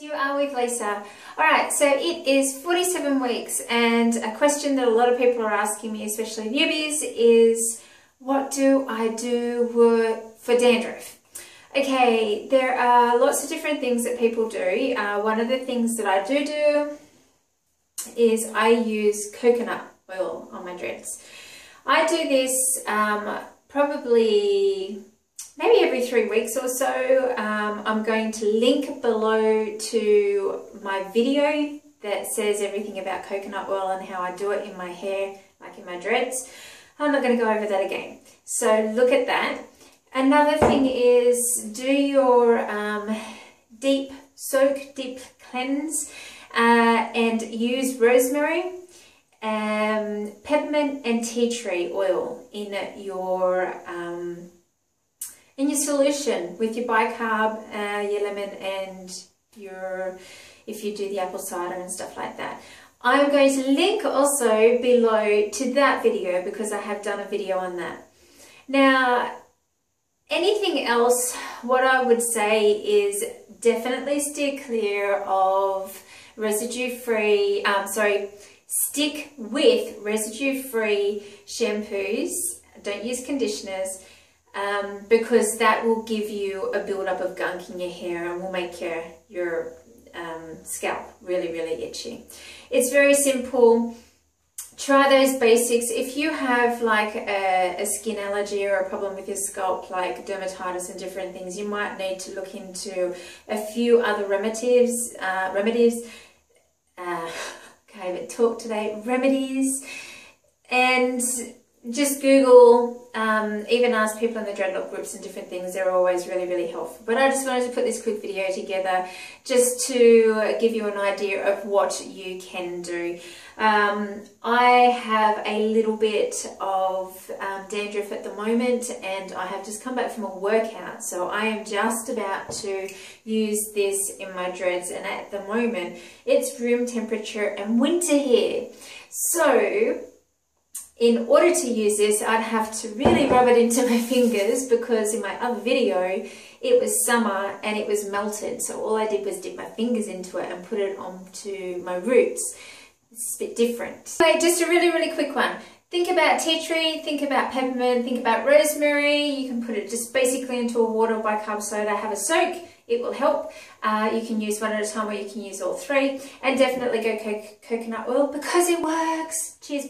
You are with Leisa. Alright, so it is 47 weeks and a question that a lot of people are asking me, especially newbies, is what do I do for dandruff? Okay, there are lots of different things that people do. Uh, one of the things that I do do is I use coconut oil on my dreads. I do this um, probably every three weeks or so. Um, I'm going to link below to my video that says everything about coconut oil and how I do it in my hair, like in my dreads. I'm not going to go over that again. So look at that. Another thing is do your um, deep soak, deep cleanse uh, and use rosemary, um, peppermint and tea tree oil in your um, in your solution with your bicarb, uh, your lemon and your, if you do the apple cider and stuff like that. I'm going to link also below to that video because I have done a video on that. Now, anything else, what I would say is definitely steer clear of residue-free, um, sorry, stick with residue-free shampoos. Don't use conditioners um, because that will give you a build-up of gunk in your hair and will make your, your um, scalp really, really itchy. It's very simple. Try those basics. If you have like a, a, skin allergy or a problem with your scalp, like dermatitis and different things, you might need to look into a few other remedies. Uh, remedies. Uh, okay, but talk today. Remedies. And just Google, um, even ask people in the dreadlock groups and different things. They're always really, really helpful. But I just wanted to put this quick video together just to give you an idea of what you can do. Um, I have a little bit of um, dandruff at the moment and I have just come back from a workout. So I am just about to use this in my dreads and at the moment it's room temperature and winter here. So in order to use this, I'd have to really rub it into my fingers because in my other video, it was summer and it was melted. So all I did was dip my fingers into it and put it onto my roots. It's a bit different. So just a really, really quick one. Think about tea tree, think about peppermint, think about rosemary. You can put it just basically into a water bicarb soda, have a soak. It will help. Uh, you can use one at a time or you can use all three. And definitely go co coconut oil because it works. Cheers.